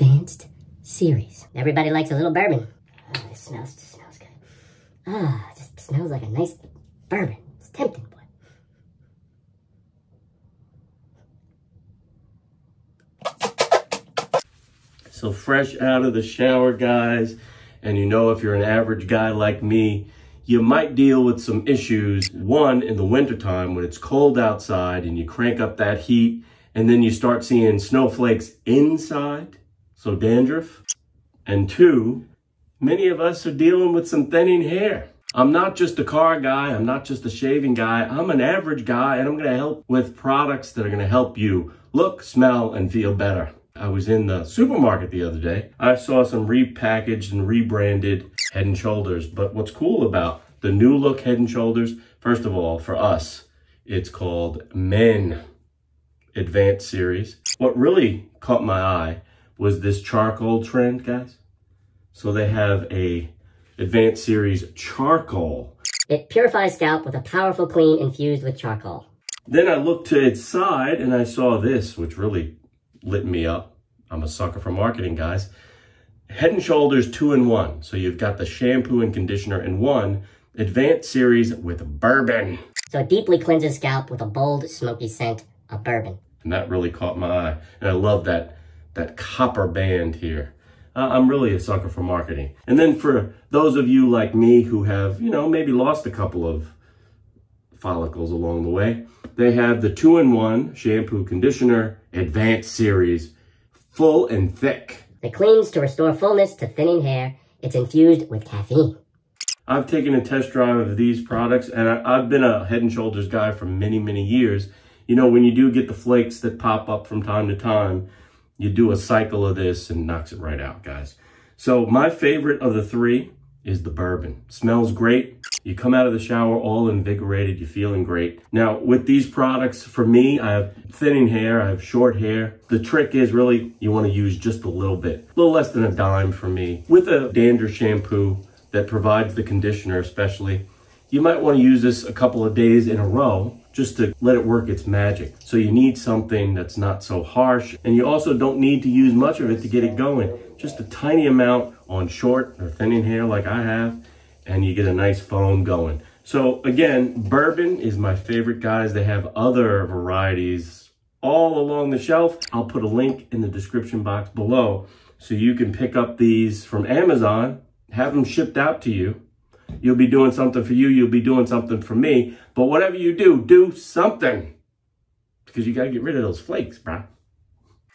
Advanced Series. Everybody likes a little bourbon. Ah, this smells, smells good. Ah, it just smells like a nice bourbon. It's tempting. So fresh out of the shower, guys, and you know if you're an average guy like me, you might deal with some issues. One, in the wintertime when it's cold outside and you crank up that heat and then you start seeing snowflakes inside, so dandruff. And two, many of us are dealing with some thinning hair. I'm not just a car guy, I'm not just a shaving guy, I'm an average guy and I'm gonna help with products that are gonna help you look, smell, and feel better. I was in the supermarket the other day. I saw some repackaged and rebranded Head and Shoulders. But what's cool about the new look Head and Shoulders, first of all, for us, it's called Men Advanced Series. What really caught my eye was this charcoal trend, guys. So they have a Advanced Series charcoal. It purifies scalp with a powerful clean infused with charcoal. Then I looked to its side and I saw this, which really lit me up. I'm a sucker for marketing, guys. Head and Shoulders two in one. So you've got the shampoo and conditioner in one, advanced series with bourbon. So it deeply cleanses scalp with a bold, smoky scent of bourbon. And that really caught my eye. And I love that, that copper band here. Uh, I'm really a sucker for marketing. And then for those of you like me who have, you know, maybe lost a couple of follicles along the way, they have the two-in-one shampoo conditioner advanced series, full and thick. It cleans to restore fullness to thinning hair. It's infused with caffeine. I've taken a test drive of these products and I, have been a head and shoulders guy for many, many years. You know, when you do get the flakes that pop up from time to time, you do a cycle of this and knocks it right out, guys. So my favorite of the three is the bourbon. Smells great. You come out of the shower all invigorated, you're feeling great. Now, with these products, for me, I have thinning hair, I have short hair. The trick is really, you wanna use just a little bit, a little less than a dime for me. With a dander shampoo that provides the conditioner especially, you might wanna use this a couple of days in a row just to let it work its magic. So you need something that's not so harsh, and you also don't need to use much of it to get it going. Just a tiny amount on short or thinning hair like I have, and you get a nice foam going. So again, bourbon is my favorite, guys. They have other varieties all along the shelf. I'll put a link in the description box below so you can pick up these from Amazon, have them shipped out to you. You'll be doing something for you. You'll be doing something for me. But whatever you do, do something because you got to get rid of those flakes, bro.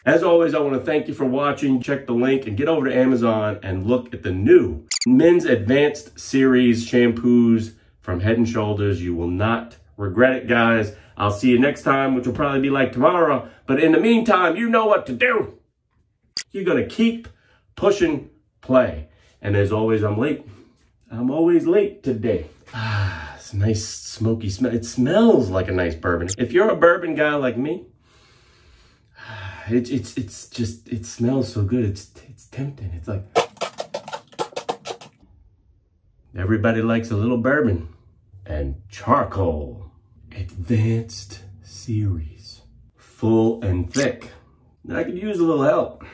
As always, I want to thank you for watching. Check the link and get over to Amazon and look at the new Men's Advanced Series shampoos from Head & Shoulders. You will not regret it, guys. I'll see you next time, which will probably be like tomorrow. But in the meantime, you know what to do. You're going to keep pushing play. And as always, I'm late. I'm always late today. Ah, it's nice smoky smell. It smells like a nice bourbon. If you're a bourbon guy like me, it's it's it's just it smells so good. It's it's tempting. It's like everybody likes a little bourbon and charcoal. Advanced series, full and thick. I could use a little help.